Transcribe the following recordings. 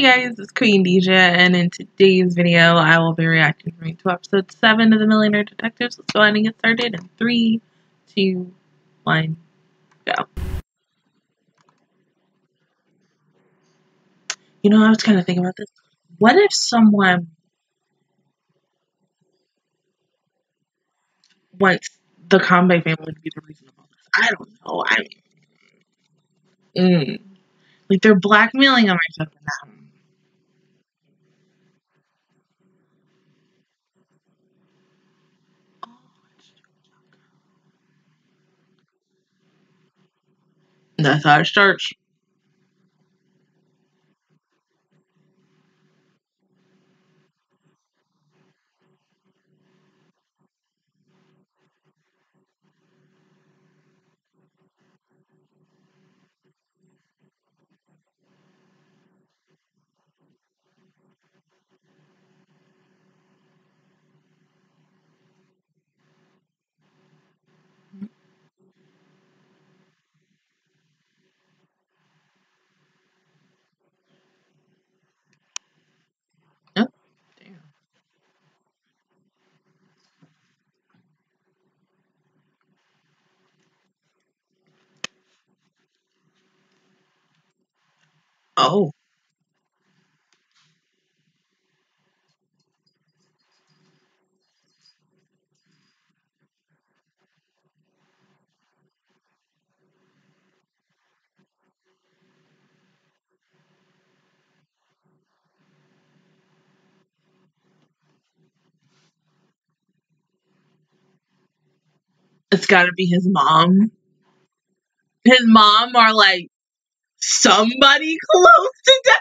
Hey guys, it's Queendija, and in today's video, I will be reacting to episode 7 of The Millionaire Detectives. Let's go ahead and get started in 3, 2, 1, go. You know, I was kind of thinking about this. What if someone wants the Kanbe family to be the reason of all this? I don't know. I mean, mm. like they're blackmailing them or something. That's how it starts. Oh. It's gotta be his mom. His mom or like somebody close to death.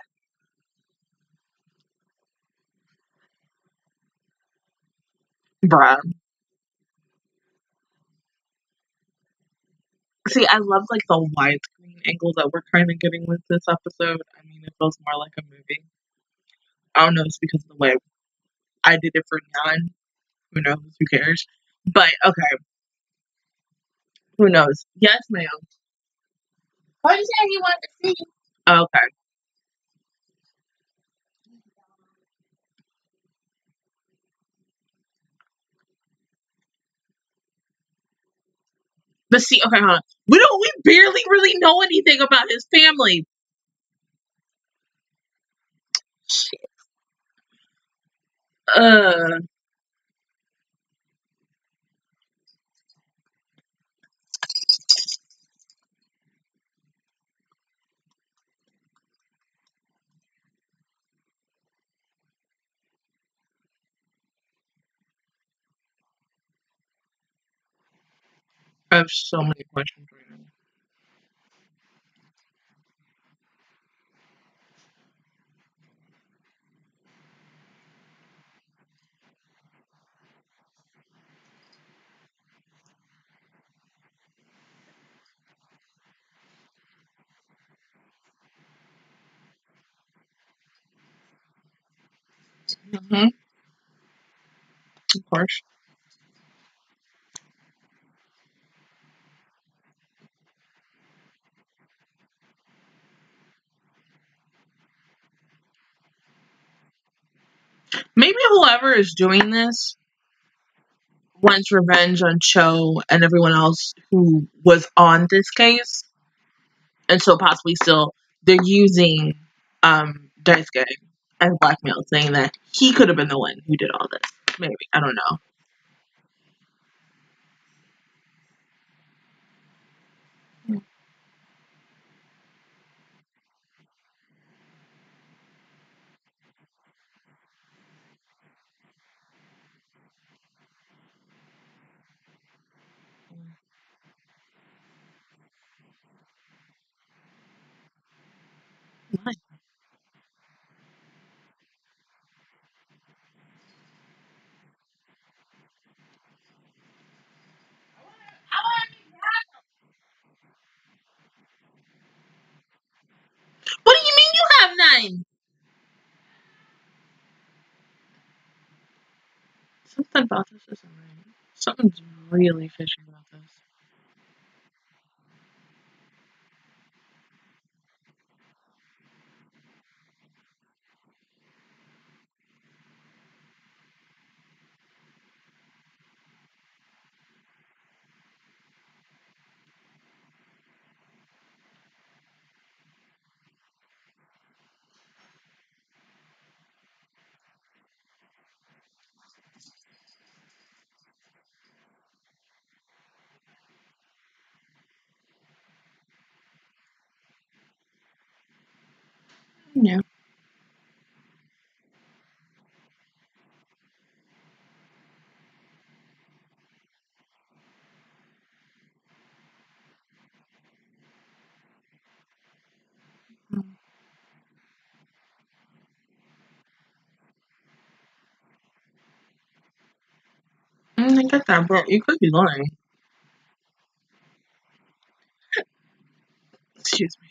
Bruh. See, I love like the widescreen angle that we're kind of getting with this episode. I mean, it feels more like a movie. I don't know, it's because of the way I did it for Nyan. Who knows? Who cares? But okay. Who knows? Yes, ma'am. What you said he want to see? Okay. But see, okay, on. We don't. We barely really know anything about his family. Shit. Uh. I have so many questions right now. Mm-hmm. Of course. Maybe whoever is doing this wants revenge on Cho and everyone else who was on this case. And so possibly still they're using um Daisuke as blackmail, saying that he could have been the one who did all this. Maybe. I don't know. What? What do you mean you have nine? Something about this isn't right. Something's really fishy Yeah. Mm. I get that, but you could be lying. Excuse me.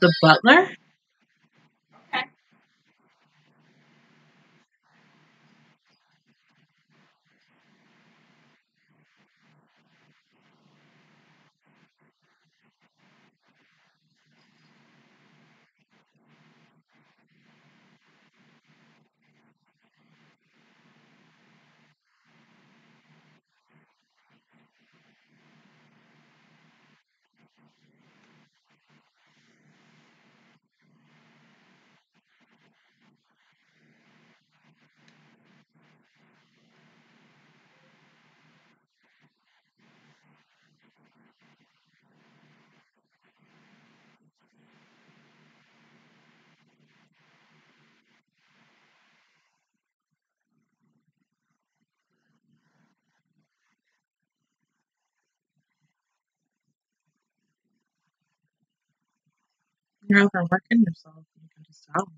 The butler? You're overworking yourself. You can just tell.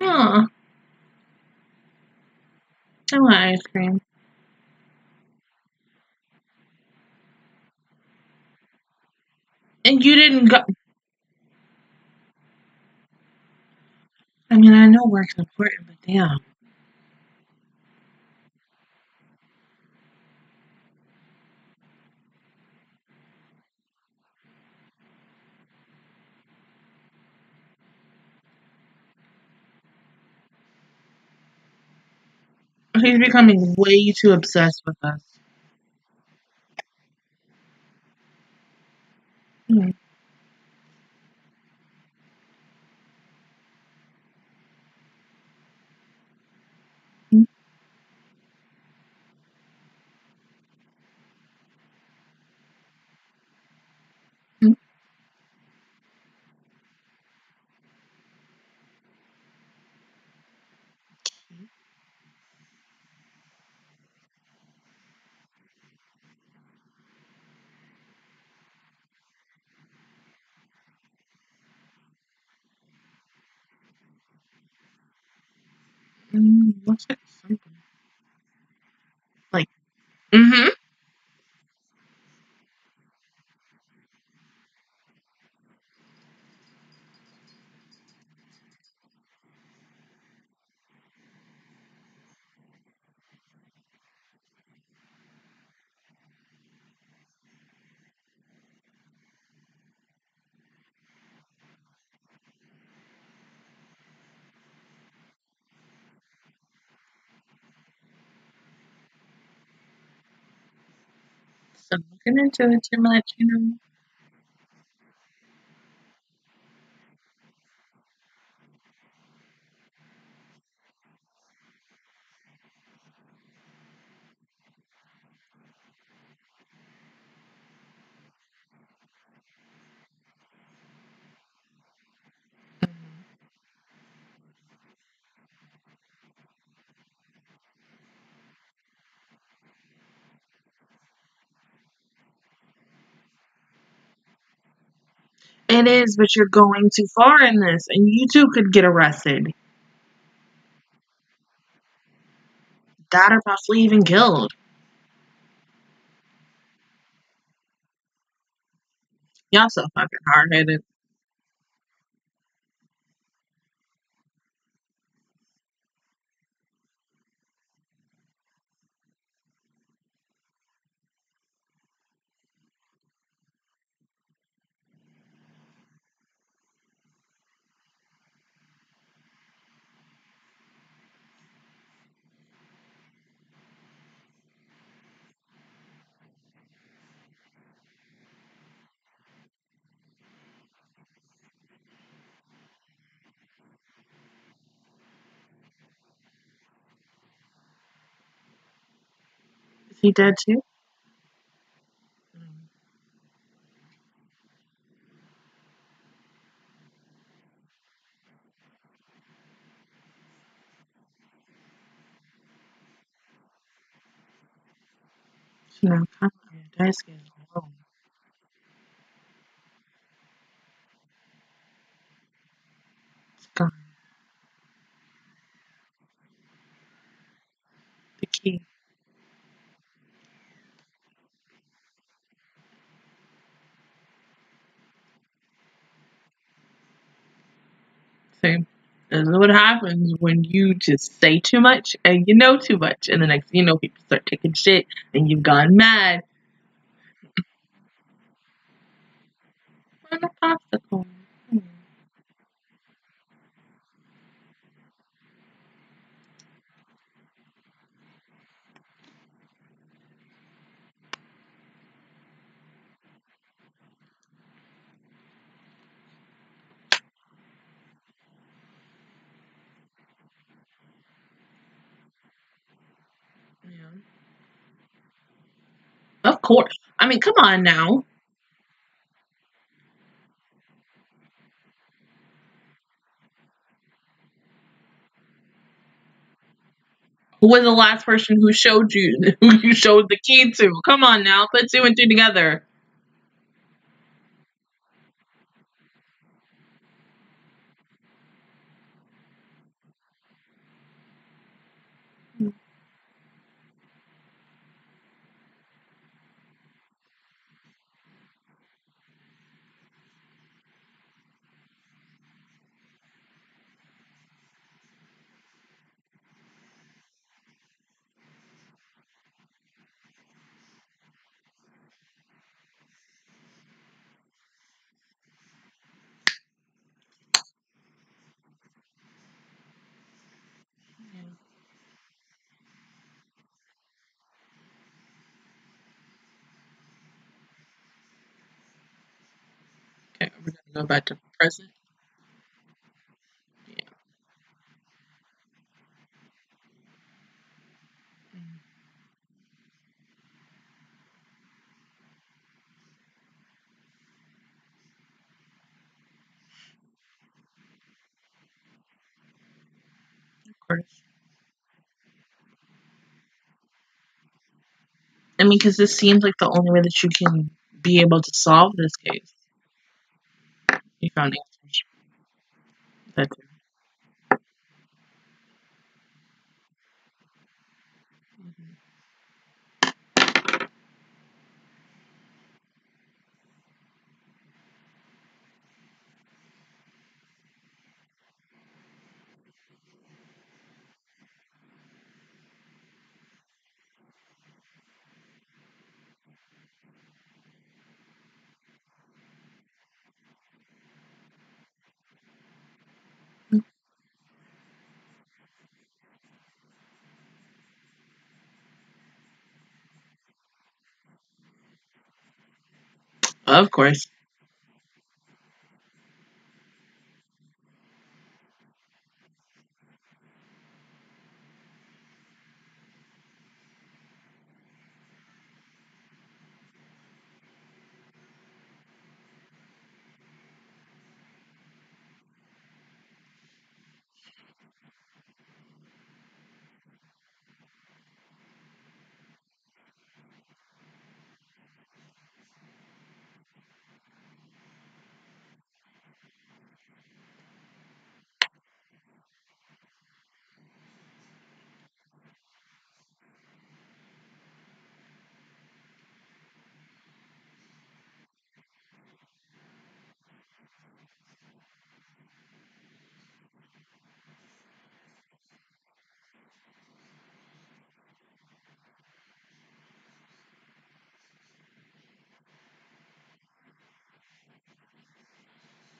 Huh. I want ice cream. And you didn't go. I mean, I know work's important, but damn. He's becoming way too obsessed with us. Hmm. Hmm. Hmm. Mm, looks like something. Like, mm-hmm. Looking into it too much, you know. It is, but you're going too far in this, and you too could get arrested. That or possibly even killed. Y'all so fucking hard headed. he did too. Mm. come on, Daisy. Is what happens when you just say too much and you know too much, and the next you know, people start taking shit, and you've gone mad. A popsicle. Of course. I mean, come on now. Who was the last person who showed you who you showed the key to? Come on now, put two and two together. Go back to present. Yeah. Mm, Of course. I mean, because this seems like the only way that you can be able to solve this case. You found answers. That's Of course.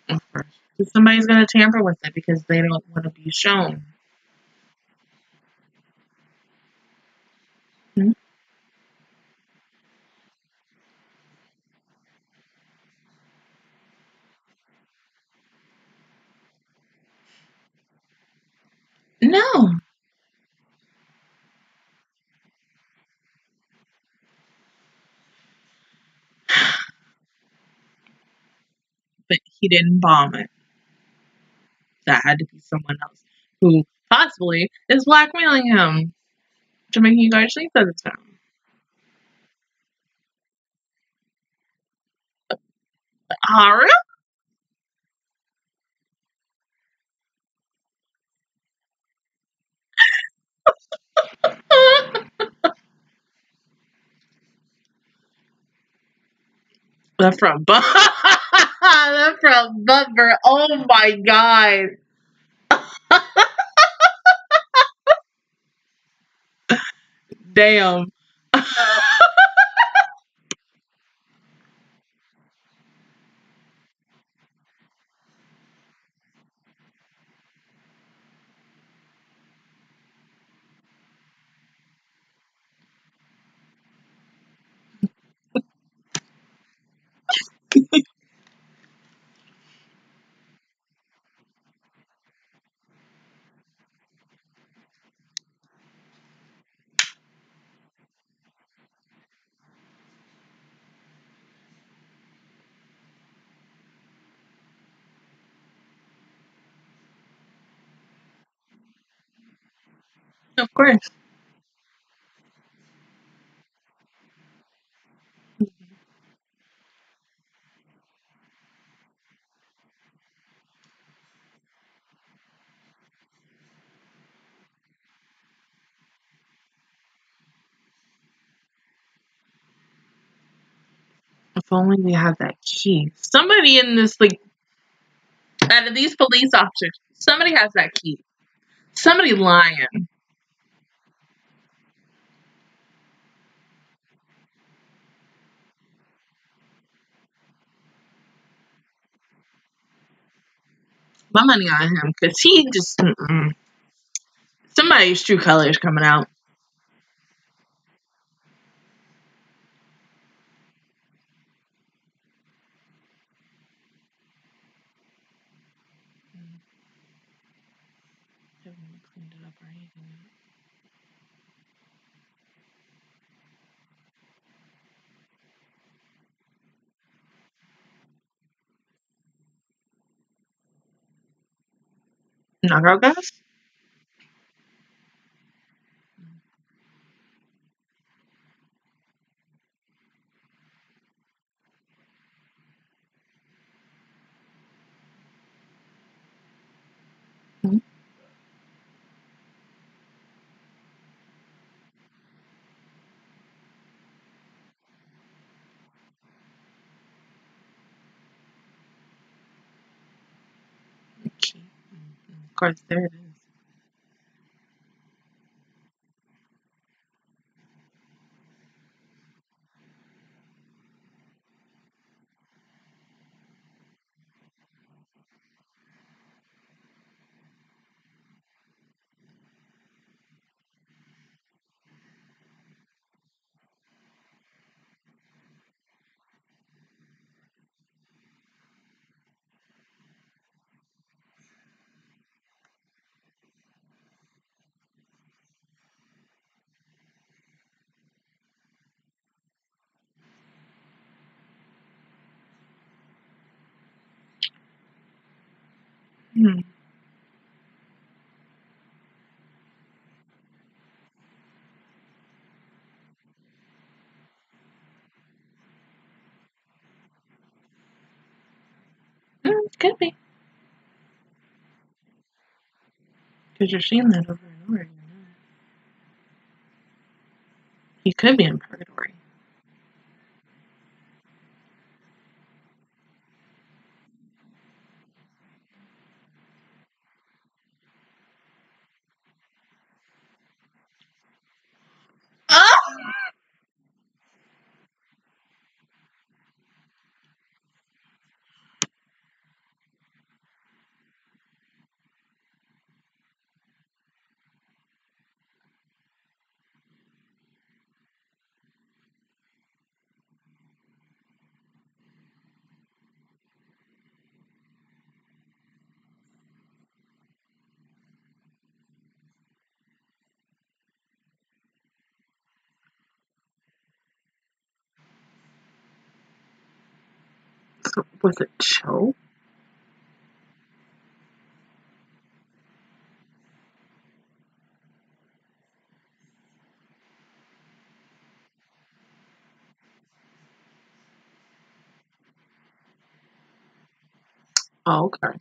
Of Somebody's gonna tamper with it because they don't want to be shown. Hmm? No, but he didn't bomb it that had to be someone else who possibly is blackmailing him to make you guys think that it's him. Hara? That from bum. That's from Bumper. Oh my god. Damn. Of course. If only we had that key. Somebody in this, like, out of these police officers, somebody has that key. Somebody lying. Money on him because he just. Mm-mm. Somebody's true colors coming out. Knockout gas? Mhm. Key. Mhm. Of course, there it is. Hmm. Mm, could be. Because you're seeing that over and over again. He could be in purgatory. Ah! So, was it Cho? Oh, okay.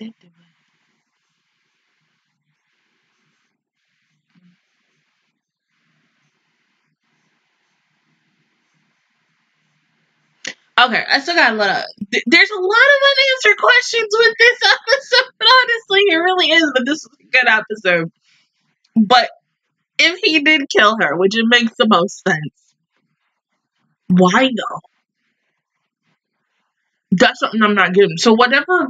Okay, I still got a lot of. th- There's a lot of unanswered questions with this episode. Honestly, it really is. But this is a good episode. But if he did kill her, which it makes the most sense, why though? That's something I'm not getting. So whatever.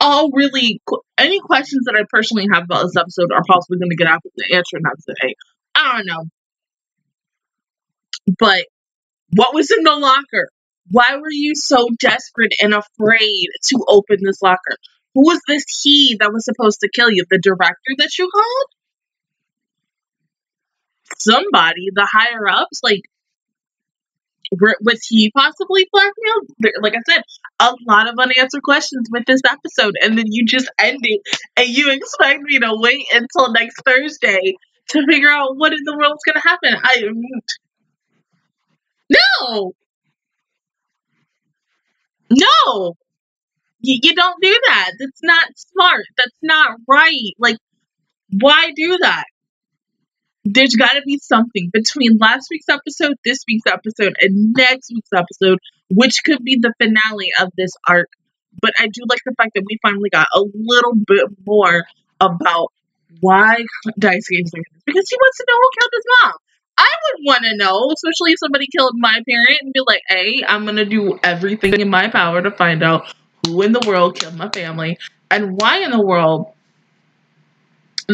All really, any questions that I personally have about this episode are possibly going to get out the answer episode eight. I don't know, but what was in the locker? Why were you so desperate and afraid to open this locker? Who was this he that was supposed to kill you? The director that you called? Somebody, the higher ups? Like, was he possibly blackmailed? Like I said, a lot of unanswered questions with this episode, and then you just end it, and you expect me to wait until next Thursday to figure out what in the world's gonna happen. I no, no. You, you don't do that. That's not smart. That's not right. Like, why do that? There's got to be something between last week's episode, this week's episode, and next week's episode, which could be the finale of this arc. But I do like the fact that we finally got a little bit more about why Daisuke is doing this because he wants to know who killed his mom. I would want to know, especially if somebody killed my parent, and be like, "Hey, I'm gonna do everything in my power to find out who in the world killed my family and why in the world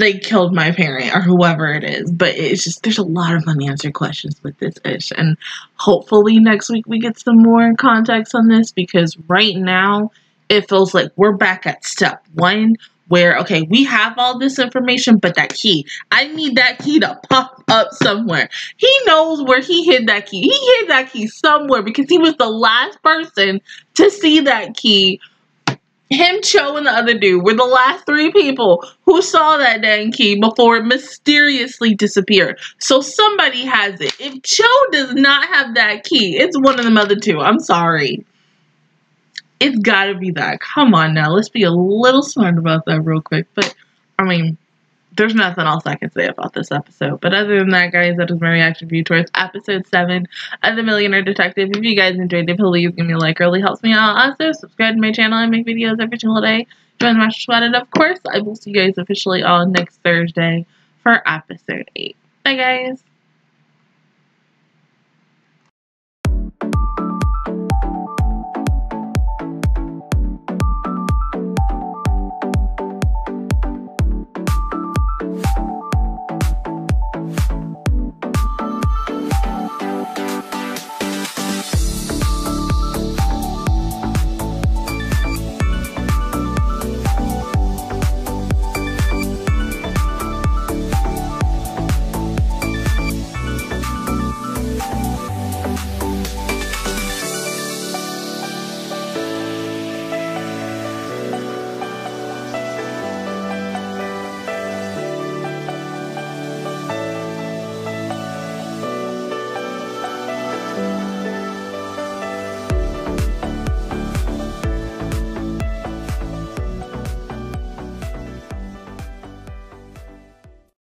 they killed my parent or whoever it is." But it's just there's a lot of unanswered questions with this ish, and hopefully next week we get some more context on this because right now it feels like we're back at step one where okay we have all this information but that key i need that key to pop up somewhere he knows where he hid that key he hid that key somewhere because he was the last person to see that key him cho and the other dude were the last three people who saw that dang key before it mysteriously disappeared. So somebody has it. If cho does not have that key it's one of them other two. I'm sorry. It's gotta be that. Come on now, let's be a little smart about that real quick. But I mean, there's nothing else I can say about this episode. But other than that, guys, that is my reaction view towards episode seven of The Millionaire Detective. If you guys enjoyed it, please give me a like. It really helps me out. Also, subscribe to my channel. I make videos every single day. Join the Master Squad, and of course, I will see you guys officially on next Thursday for episode eight. Bye, guys.